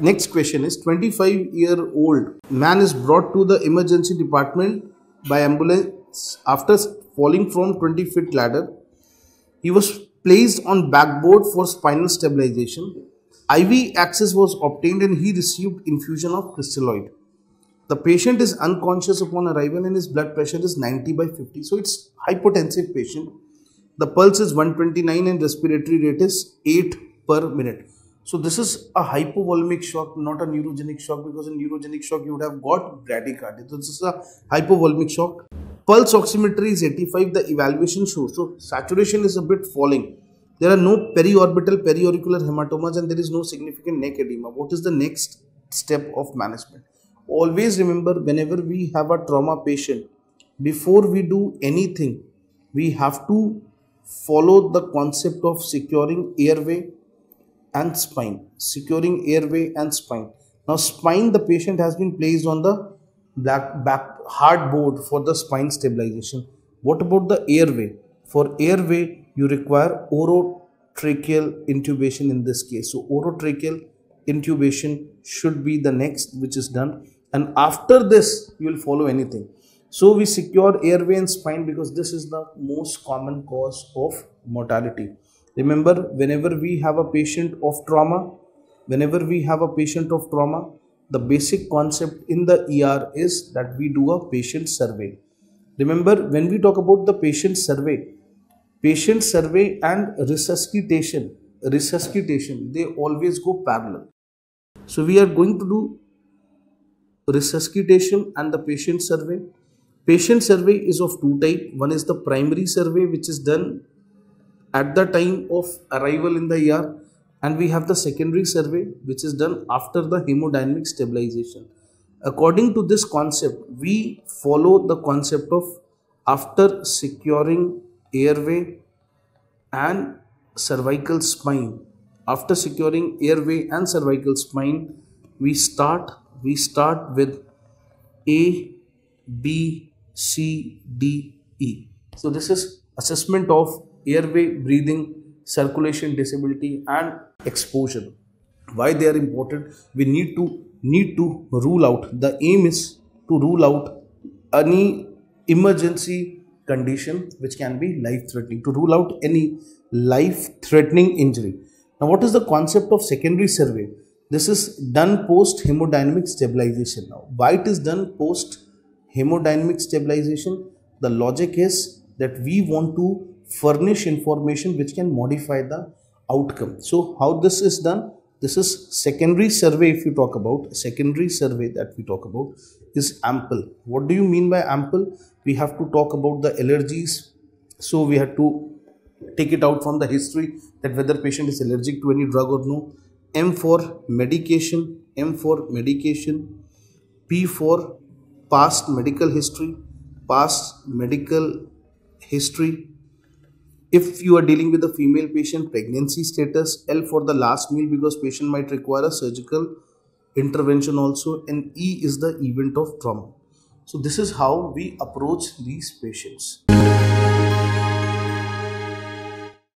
Next question is 25 year old man is brought to the emergency department by ambulance after falling from 20 feet ladder. He was placed on backboard for spinal stabilization. IV access was obtained and he received infusion of crystalloid. The patient is unconscious upon arrival and his blood pressure is 90 by 50. So it's hypotensive patient. The pulse is 129 and respiratory rate is 8 per minute. So this is a hypovolemic shock, not a neurogenic shock because in neurogenic shock you would have got bradycardia. So this is a hypovolemic shock. Pulse oximetry is 85. The evaluation shows. So saturation is a bit falling. There are no periorbital periauricular hematomas and there is no significant neck edema. What is the next step of management? Always remember whenever we have a trauma patient, before we do anything, we have to follow the concept of securing airway and spine securing airway and spine. Now spine the patient has been placed on the black back hard board for the spine stabilization. What about the airway? For airway you require orotracheal intubation in this case. So orotracheal intubation should be the next which is done. And after this you will follow anything. So we secure airway and spine because this is the most common cause of mortality Remember, whenever we have a patient of trauma, whenever we have a patient of trauma, the basic concept in the ER is that we do a patient survey. Remember, when we talk about the patient survey, patient survey and resuscitation, resuscitation, they always go parallel. So we are going to do resuscitation and the patient survey. Patient survey is of two type. One is the primary survey which is done at the time of arrival in the ER and we have the secondary survey which is done after the hemodynamic stabilization. According to this concept, we follow the concept of after securing airway and cervical spine. After securing airway and cervical spine, we start we start with A, B, C, D, E. So this is assessment of airway, breathing, circulation disability and exposure. Why they are important? We need to need to rule out. The aim is to rule out any emergency condition which can be life threatening to rule out any life threatening injury now what is the concept of secondary survey this is done post hemodynamic stabilization now why it is done post hemodynamic stabilization the logic is that we want to furnish information which can modify the outcome. So how this is done? This is secondary survey if you talk about, secondary survey that we talk about is ample. What do you mean by ample? We have to talk about the allergies. So we have to take it out from the history that whether patient is allergic to any drug or no. M for medication, M for medication, P for past medical history, past medical history, if you are dealing with a female patient, pregnancy status, L for the last meal because patient might require a surgical intervention also and E is the event of trauma. So this is how we approach these patients.